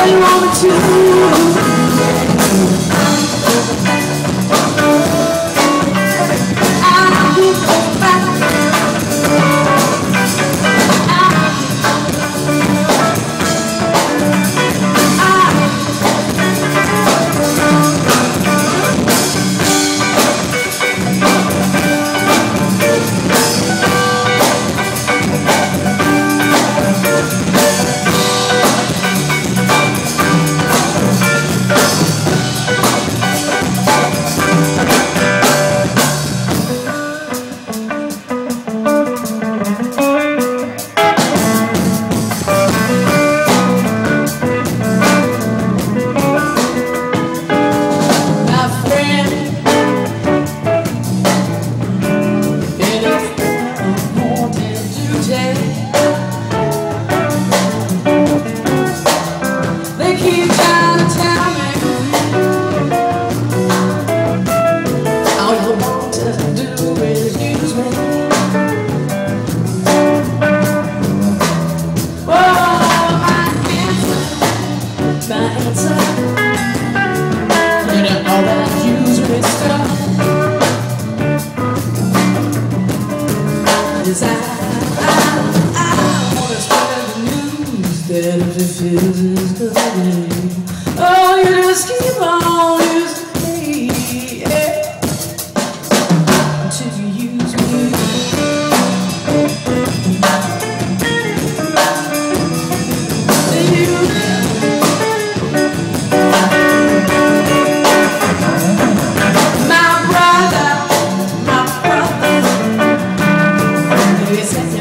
What do you want me to do? Cause I, I, I wanna spread the news that if it feels. Oh, you just keep on me. Until you Yes, yes, yes.